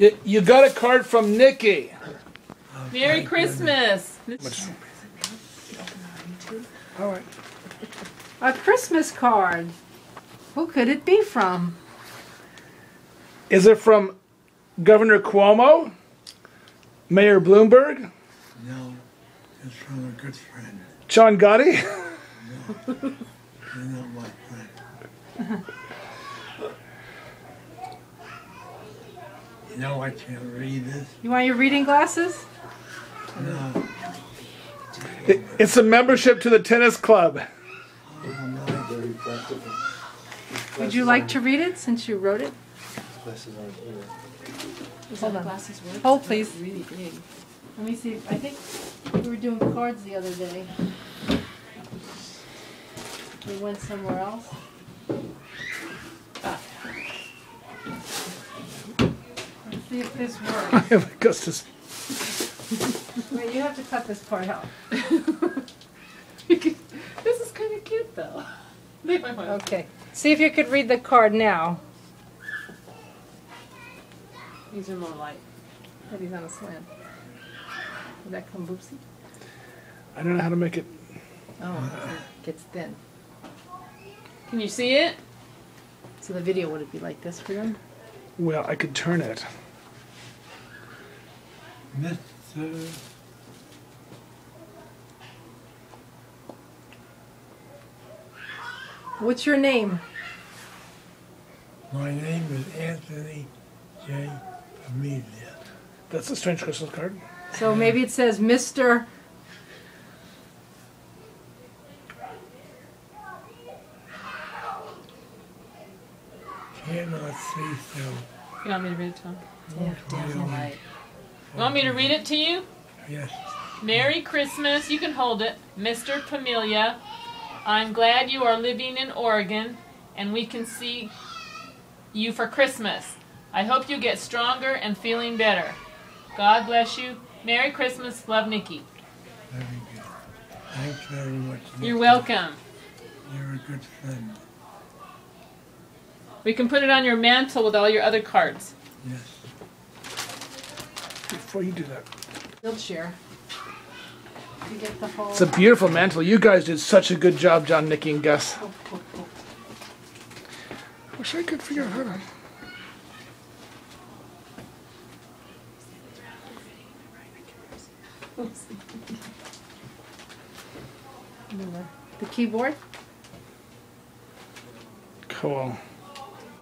You, you got a card from Nikki. Merry Christmas. All right. A Christmas card. Who could it be from? Is it from Governor Cuomo? Mayor Bloomberg? No, it's from a good friend. John Gotti? You're not my friend. You know I can't read this? You want your reading glasses? No. It- It's a membership to the tennis club. No. Very practical. Would you like to read it since you wrote it? Classes aren't here. Hold on. Glasses work? Hold, please. Really big. Let me see. I think we were doing cards the other day. We went somewhere else. Let's this works. I have Augustus. Wait, you have to cut this part out. this is kind of cute though. Leave my phone. Okay. See if you could read the card now. These are more light. That he's on a slant. Would that come boopsie? I don't know how to make it. Oh, it gets thin. Can you see it? So the video would it be like this for them? Well, I could turn it. Mr. What's your name? My name is Anthony J. Amelia. That's a strange Christmas card. So maybe it says Mr. Cannot see so. You want me to read it to him? Yeah, definitely. You want me to read it to you? Yes. Merry Christmas. You can hold it. Mr. Pamelia, I'm glad you are living in Oregon and we can see you for Christmas. I hope you get stronger and feeling better. God bless you. Merry Christmas. Love, Nikki. Very good. Thanks very much. You're welcome. You're a good friend. We can put it on your mantel with all your other cards. Yes. Before you do that, Wheelchair. You get the whole. it's a beautiful mantel. You guys did such a good job, John, Nikki, and Gus. Oh, oh, oh. Wish I could figure out how to. And then the- The keyboard? Cool.